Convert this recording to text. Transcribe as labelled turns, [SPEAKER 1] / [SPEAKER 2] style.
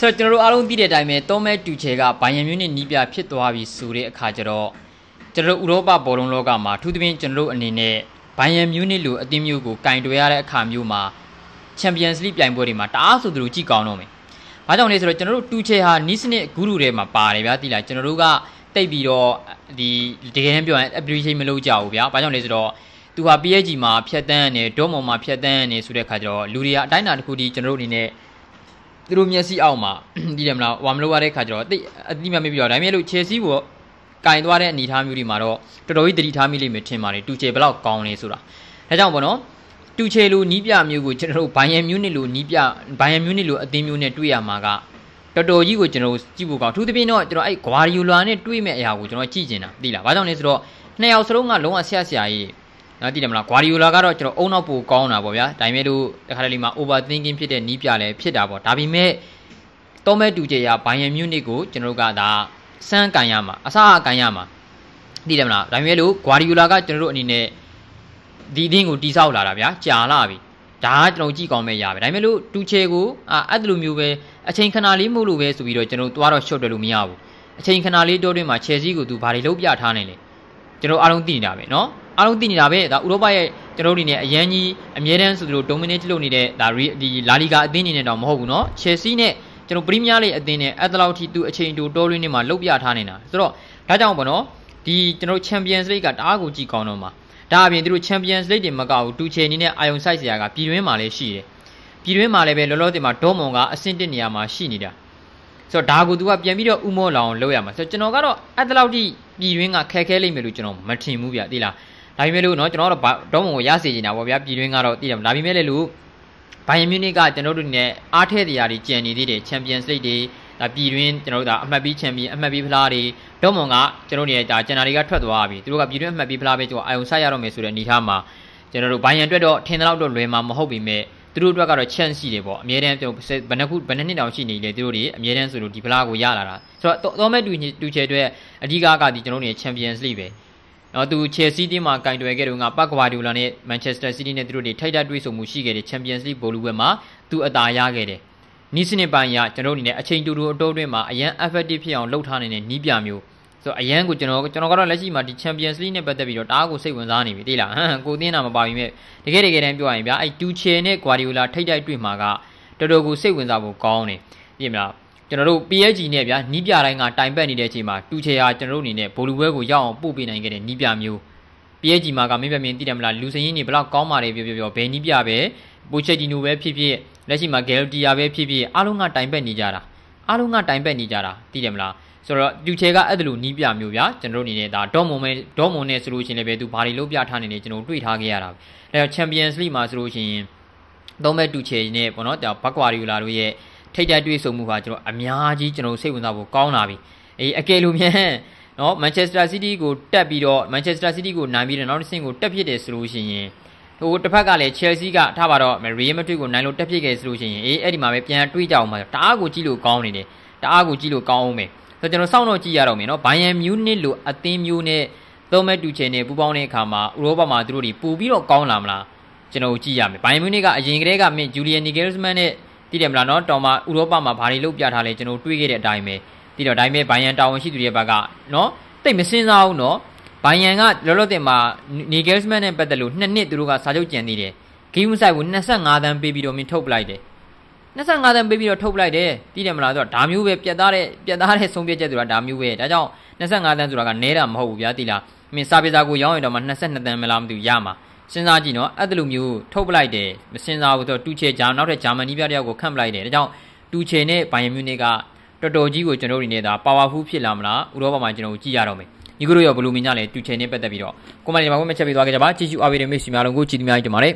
[SPEAKER 1] ဆိုတော့ကျွန်တော်တို့အားလုံးသိတဲ့အတိုင်းပဲတောမဲတူချေကဘိုင်ယန်မြူးနစ်နီးပြဖြစ်သွားပြီဆိုတဲ့အခါကျတော့ကျွန်တော်တို့ဥရောပဘောလုံးလောကမှာအထူးသဖြင့်ကျွန်တော်တို့အနေနဲ့ဘိုင်ယန်မြူးနစ်လိုအသင်းမျိုးကိုကင်တွယ်ရတဲ့အခါမျိုးမှာချန်ပီယံစ်လိပြိုင်ပွဲတွေမှာတအားဆိုသူတို့ကြည့်ကောင်းတော့မယ်။ဘာကြောင့်လဲဆိုတော့ကျွန်တော်တို့တူချေဟာနီးစနစ်ဂူရူထဲမှာပါတယ်ဗျာသိလားကျွန်တော်တို့ကတိတ်ပြီးတော့ဒီတကယ်တမ်းပြောရင် appreciate မလုပ်ကြဘူးဗျာ။ဘာကြောင့်လဲဆိုတော့သူဟာ PSG မှာဖြတ်တန်းနေဒေါ်မွန်မှာဖြတ်တန်းနေဆိုတဲ့အခါကျတော့လူတွေကအတိုင်းအတာတစ်ခုတည်းကျွန်တော်တို့အနေနဲ့ သူတို့မျက်စိအောက်မှာဒီတယ်မလားဝါမလို့ရတဲ့ခါကျတော့အသိအသိမှမပြီးတော့ဒါပေမဲ့လို့ Chelsea ကိုကင်သွားတဲ့အနေအထားမျိုးတွေမှာတော့တော်တော်ကြီးတတိထားမိလိမ့်မယ်ထင်ပါတယ်တူချေဘယ်လောက်ကောင်းလဲဆိုတာဒါကြောင့်ပေါ့နော်တူချေလိုနီးပြမျိုးကိုကျွန်တော်တို့ဘိုင်ယန်မြူးနစ်လိုနီးပြဘိုင်ယန်မြူးနစ်လိုအသင်းမျိုးနဲ့တွေ့ရမှာကတော်တော်ကြီးကိုကျွန်တော်ကြည့်ဖို့ကောင်းသူသဖြင့်တော့ကျွန်တော်အဲ့ဂွာဒီယိုလာနဲ့တွေ့မဲ့အရာကိုကျွန်တော်ကြည့်ကျင်တာသိလားဘာကြောင့်လဲဆိုတော့နှစ်ယောက်စလုံးကလုံးဝဆရာဆရာကြီး နော်သိတယ်မလားဂွာဒီယိုလာကတော့ကျွန်တော်အုံနောက်ပိုကောင်းတာပေါ့ဗျာဒါပေမဲ့လို့တခါတလေမှာ over thinking ဖြစ်တဲ့နီးပြလည်းဖြစ်တာပေါ့ဒါပေမဲ့တောမဲတူချေရဘိုင်ယန်မြူးနစ်ကိုကျွန်တော်တို့ကဒါစမ်းကန်ရမှာအစားအကန်ရမှာသိတယ်မလားဒါပေမဲ့လို့ဂွာဒီယိုလာကကျွန်တော်တို့အနေနဲ့ဒီအသင်းကိုတိဆောက်လာတာဗျာကြာလာပြီဒါကကျွန်တော်ကြည့်ကောင်းမဲ့ရပဲဒါပေမဲ့လို့တူချေကိုအာအဲ့လိုမျိုးပဲအချိန်ခဏလေးမို့လို့ပဲဆိုပြီးတော့ကျွန်တော်သွားတော့ short တယ်လို့မရဘူးအချိန်ခဏလေးတိုးတွင်းမှာ Chelsea ကိုသူဘာတွေလုပ်ပြထားနေလဲကျွန်တော်အားလုံးသိနေတာပဲเนาะ အားလုံးသိနေတာပဲဒါဥရောပရဲ့ကျွန်တော်တို့အနေနဲ့အရန်ကြီးအမြဲတမ်းဆိုသလို dominate လုပ်နေတဲ့ဒါဒီလာလီဂါအသင်းအနေနဲ့တော့မဟုတ်ဘူးเนาะ Chelsea နဲ့ကျွန်တော်ပရီးမီးယားလိအသင်းနဲ့အဲ့တလောက်ထိသူအချိန်တိုတိုးတွင်းနေမှာလုတ်ပြထားနေတာဆိုတော့ဒါကြောင့်ပေါ့နော်ဒီကျွန်တော် Champions League ကတအားကိုကြည့်ကောင်းတော့မှာဒါအပြင်သူတို့ Champions League တွေမကဘူးတူချေအနေနဲ့အာယုံဆိုင်စရာကပြည်တွင်းမှာလည်းရှိတယ်ပြည်တွင်းမှာလည်းပဲလောလောဆယ်မှာဒေါမွန်ကအဆင့်တစ်နေရာမှာရှိနေတာဆိုတော့ဒါကို तू ကပြန်ပြီးတော့ဥမောလောင်လုပ်ရမှာဆိုတော့ကျွန်တော်ကတော့အဲ့တလောက်ထိပြည်တွင်းကခက်ခဲလိမ့်မယ်လို့ကျွန်တော်မထင်ဘူးဗျသိလား ဒါပေမဲ့လို့เนาะကျွန်တော်ကတော့ဒေါမွန်ကိုရစေချင်တာပေါ့ဗျာပြည်တွင်းကတော့သိတယ်ဒါပေမဲ့လည်းလို့ဘိုင်ယန်မြူနစ်ကကျွန်တော်တို့နဲ့အားထဲတရားတွေကြံနေသေးတယ်ချန်ပီယံစ်လိဂ်တွေဒါပြည်တွင်းကျွန်တော်တို့ဒါအမှတ်ပြီးချန်ပီယံအမှတ်ပြီးဖလားတွေဒေါမွန်ကကျွန်တော်တို့ရဲ့ဒါဂျန်နာတွေကထွက်သွားပြီသူတို့ကပြည်တွင်းအမှတ်ပြီးဖလားပဲကျွန်တော်အာယုံဆက်ရတော့မယ်ဆိုတဲ့အနေထားမှာကျွန်တော်တို့ဘိုင်ယန်အတွက်တော့ထင်တဲ့လောက်တော့လွယ်မှာမဟုတ်ပေမဲ့သူတို့အတွက်ကတော့ chance ရှိတယ်ပေါ့အများတန်းကျွန်တော်ဘယ်နှခုဘယ်နှစ်နှစ်တောင်ရှိနေလေသူတို့တွေအများတန်းဆိုလို့ဒီဖလားကိုရလာတာဆိုတော့တော်မဲ့တူတူချေအတွက်အဓိကကဒီကျွန်တော်တို့ရဲ့ Champions League ပဲ နော်သူ Chelsea တင်းမှာကင်တွယ်ခဲ့တုန်းကပတ်ကွာဒီလာနဲ့ Manchester City နဲ့သူတို့တွေထိုက်တာတွေ့ဆုံမှုရှိခဲ့တဲ့ Champions League ဘောလုံးပွဲမှာသူအသာရခဲ့တယ်နီးစနစ်ပိုင်းရကျွန်တော်အနေနဲ့အချိန်တူတူအတိုးတွင်းမှာအရန် effective ဖြစ်အောင်လုပ်ထားနေတဲ့နီးပြမျိုးဆိုအရန်ကိုကျွန်တော်ကျွန်တော်ကတော့လက်ရှိမှာဒီ Champions League နဲ့ပတ်သက်ပြီးတော့တအားကိုစိတ်ဝင်စားနေပြီတိလားဟမ်ကိုသင်းတာမပါပြီမဲ့တကယ်တကယ်တမ်းပြောရရင်ဗျာအဲ့တူချေနဲ့ Guardiola ထိတ်တိုက်တွေ့မှာကတော်တော်ကိုစိတ်ဝင်စားဖို့ကောင်းတယ်ပြင်မလား ကျွန်တော်တို့ PSG နဲ့ဗျာနီးပြတိုင်းကတိုင်ပတ်နေတဲ့အချိန်မှာတူချေဟာကျွန်တော်တို့အနေနဲ့ဘိုလူဘဲကိုရောက်အောင်ပို့ပေးနိုင်ခဲ့တဲ့နီးပြမျိုး PSG မှာကမင်းပြမြင်သိတယ်မလားလူစရင်တွေဘလောက်ကောင်းပါတယ်ပြောပြောပြောဘယ်နီးပြပဲပိုချက်တီနိုပဲဖြစ်ဖြစ်လက်ရှိမှာဂယ်လ်တီယာပဲဖြစ်ဖြစ်အားလုံးကတိုင်ပတ်နေကြတာအားလုံးကတိုင်ပတ်နေကြတာသိတယ်မလားဆိုတော့တူချေကအဲ့ဒါလိုနီးပြမျိုးဗျာကျွန်တော်တို့အနေနဲ့ဒါဒေါမွန်မဲဒေါမွန်နဲ့ဆိုလို့ရှိရင်လည်းပဲသူဘာတွေလုပ်ပြထားနေလဲကျွန်တော်တွေ့ထားခဲ့ရတာအဲတော့ Champions League မှာဆိုလို့ရှိရင်သုံးမဲ့တူချေနဲ့ပေါ့နော်ဒါဘကွာရီလာတို့ရဲ့ ထိတ်တိုက်တွေ့ဆုံမှုဟာကျွန်တော်အများကြီးကျွန်တော်စိတ်ဝင်စားဖို့ကောင်းလာပြီအေးအကယ်လို့မြန်နော်မန်ချက်စတာစီးတီးကိုတက်ပြီးတော့မန်ချက်စတာစီးတီးကိုနိုင်ပြီးတော့နောက်တစ်ဆင့်ကိုတက်ဖြစ်တယ်ဆိုလို့ရှိရင်ဟိုတစ်ဖက်ကလည်း Chelsea ကထားပါတော့ Real Madrid ကိုနိုင်လို့တက်ဖြစ်ခဲ့ဆိုလို့ရှိရင်အေးအဲ့ဒီမှာပဲပြန်တွေးကြအောင်ပါတအားကိုကြည့်လို့ကောင်းနေတယ်တအားကိုကြည့်လို့ကောင်းအောင်ပဲဆိုတော့ကျွန်တော်စောင့်တော့ကြည့်ရတော့မယ်နော်ဘိုင်ယန်မြူးနစ်လိုအသင်းမျိုးနဲ့သုံးမဲ့တူချင်နဲ့ပူပေါင်းတဲ့အခါမှာဥရောပမှာသူတို့တွေပူပြီးတော့ကောင်းလာမလားကျွန်တော်ကြည့်ရမယ်ဘိုင်ယန်မြူးနစ်ကအရင်ကတည်းကမင်းဂျူလီယန် နီဂယ်စမန်နဲ့တည်တယ်မလားနော်တော်မှာဥရောပမှာဘာတွေလုပ်ပြထားလဲကျွန်တော်တွေးခဲ့တဲ့အတိုင်းပဲတည်တော့အတိုင်းပဲဘိုင်ယန်တာဝန်ရှိသူတွေဘက်ကနော်တိတ်မစင်စားဘူးနော်ဘိုင်ယန်ကလောလောဆယ်မှာနီဂယ်စမန်နဲ့ပတ်သက်လို့နှစ်နှစ်သူတို့ကစာချုပ်ကြံနေတယ်ဂိမ်းမဆိုင်ဘူး25တန်းပေးပြီးတော့မင်းထုတ်ပလိုက်တယ်25တန်းပေးပြီးတော့ထုတ်ပလိုက်တယ်တည်တယ်မလားဆိုတော့ဒါမျိုးပဲပြတ်သားတဲ့ပြတ်သားတဲ့ဆုံးဖြတ်ချက်ဆိုတာဒါမျိုးပဲဒါကြောင့်25တန်းဆိုတာကနဲတာမဟုတ်ဘူးဗျာတည်လားမင်းစာပေစာကိုရောင်းရင်တော့မှ22တန်းမလားမသိဘူးရမှာ စဉ်းစားကြည့်နော်အဲ့ဒါလိုမျိုးထုတ်ပလိုက်တယ်မစဉ်းစားဘူးဆိုတော့တူချေဂျာနောက်ထပ်ဂျာမနီပြတယောက်ကိုခန့်ပလိုက်တယ်ဒါကြောင့်တူချေနဲ့ဘိုင်ယန်မြူနစ်ကတော်တော်ကြီးကိုကျွန်တော်တို့နေနေတာ powerful ဖြစ်လာမလားဥရောပမှာကျွန်တော်ကြည့်ရတော့မယ်ညီကတို့ရောဘလူးမင်းညလည်းတူချေနဲ့ပတ်သက်ပြီးတော့ကွန်မန်ဒီမှာဝင်မချက်ပေးသွားကြပါကြည့်ရှုအားပေးတဲ့မိတ်ဆွေများလုံးကိုကြည့်သမျှကြပါမယ်